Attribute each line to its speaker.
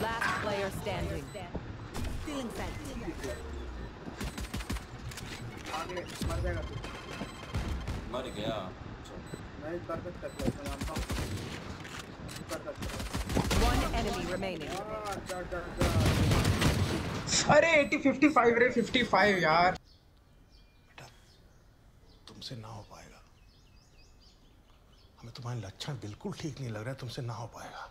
Speaker 1: Last player standing. Feeling fat.
Speaker 2: आगे मर जाएगा तू
Speaker 3: मर गया
Speaker 2: नहीं कर सकता है मैं मानता हूँ कर
Speaker 1: enemy remaining.
Speaker 2: फिफ्टी फाइव रे फिफ्टी
Speaker 4: अरे 80 55 रे 55 यार।
Speaker 5: बेटा तुमसे ना हो पाएगा। हमें तुम्हारे लक्षण बिल्कुल ठीक नहीं लग रहा है तुमसे ना हो पाएगा।